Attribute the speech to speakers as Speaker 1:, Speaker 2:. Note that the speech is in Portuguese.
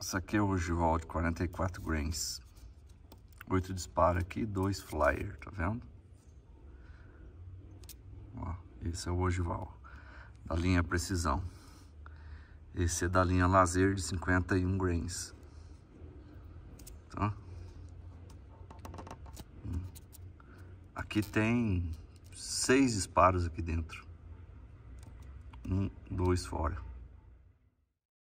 Speaker 1: Isso aqui é o ogival de 44 grains. Oito disparos aqui, dois flyer, tá vendo? Ó, esse é o ogival da linha precisão. Esse é da linha lazer de 51 grains. Tá? Aqui tem seis disparos aqui dentro. Um, dois fora.